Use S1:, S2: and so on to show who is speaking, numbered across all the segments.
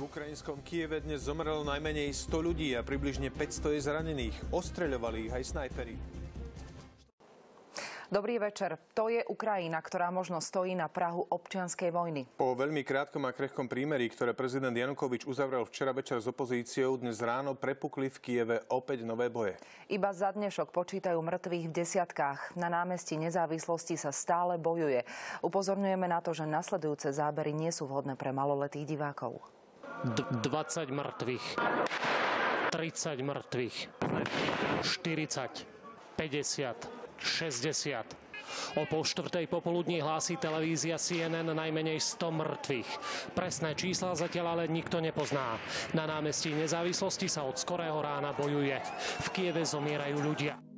S1: V ukrajinskom Kieve dnes zomrelo najmenej 100 ľudí a približne 500 je zranených. Ostreľovali ich aj snajperi.
S2: Dobrý večer. To je Ukrajina, ktorá možno stojí na Prahu občianskej vojny.
S1: Po veľmi krátkom a krehkom prímerí, ktoré prezident Janukovič uzavrel včera večer s opozíciou, dnes ráno prepukli v Kieve opäť nové boje.
S2: Iba za dnešok počítajú mŕtvych v desiatkách. Na námestí nezávislosti sa stále bojuje. Upozorňujeme na to, že nasledujúce zábery nie sú vhodné pre maloletých divákov.
S3: D- 20 mŕtvych, 30 mŕtvych, 40, 50, 60. O pol štvrtej popoludní hlási televízia CNN najmenej 100 mŕtvych. Presné čísla zatiaľ ale nikto nepozná. Na námestí nezávislosti sa od skorého rána bojuje. V Kieve zomierajú ľudia.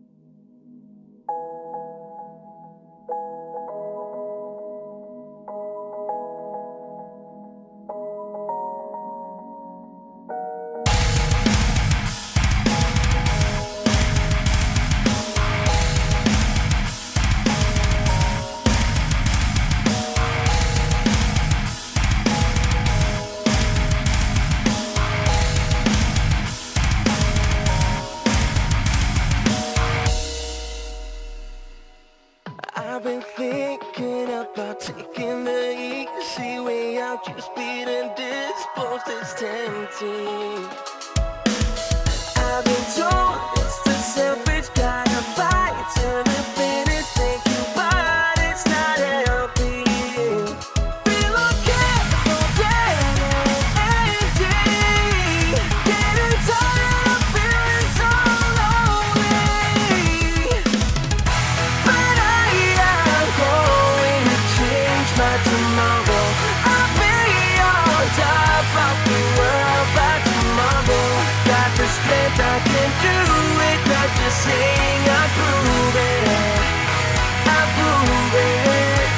S4: I've been thinking about taking the easy way out. You speed and dispose it's tempting. do it, not just sing. I prove it. I prove it.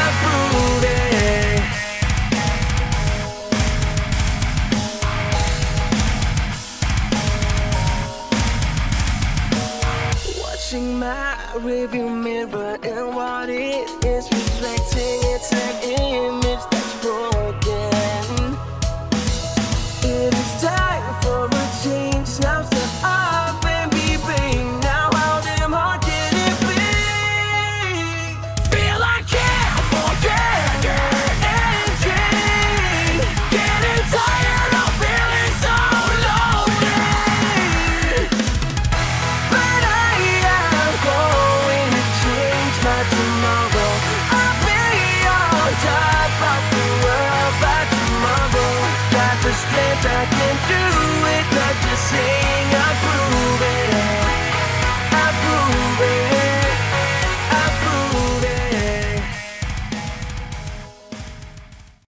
S4: I prove it. Watching my rearview mirror and what it is reflecting, it's an image. strength I can do it, not just saying I grew